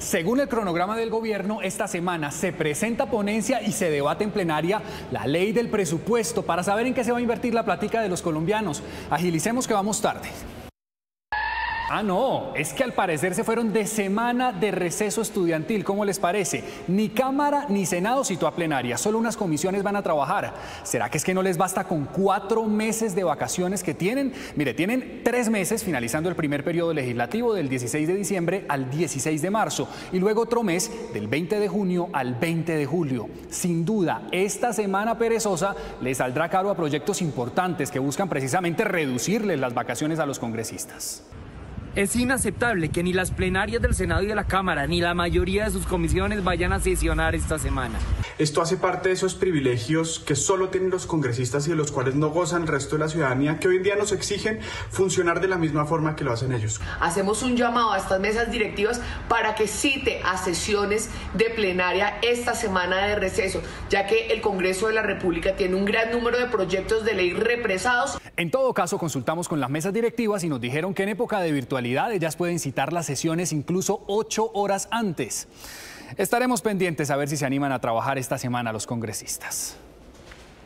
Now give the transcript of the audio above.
Según el cronograma del gobierno, esta semana se presenta ponencia y se debate en plenaria la ley del presupuesto para saber en qué se va a invertir la plática de los colombianos. Agilicemos que vamos tarde. Ah, no, es que al parecer se fueron de semana de receso estudiantil, ¿cómo les parece? Ni Cámara ni Senado citó a plenaria, solo unas comisiones van a trabajar. ¿Será que es que no les basta con cuatro meses de vacaciones que tienen? Mire, tienen tres meses finalizando el primer periodo legislativo del 16 de diciembre al 16 de marzo y luego otro mes del 20 de junio al 20 de julio. Sin duda, esta semana perezosa les saldrá caro a proyectos importantes que buscan precisamente reducirles las vacaciones a los congresistas. Es inaceptable que ni las plenarias del Senado y de la Cámara ni la mayoría de sus comisiones vayan a sesionar esta semana. Esto hace parte de esos privilegios que solo tienen los congresistas y de los cuales no gozan el resto de la ciudadanía, que hoy en día nos exigen funcionar de la misma forma que lo hacen ellos. Hacemos un llamado a estas mesas directivas para que cite a sesiones de plenaria esta semana de receso, ya que el Congreso de la República tiene un gran número de proyectos de ley represados. En todo caso, consultamos con las mesas directivas y nos dijeron que en época de virtualidad ellas pueden citar las sesiones incluso ocho horas antes. Estaremos pendientes a ver si se animan a trabajar esta semana los congresistas.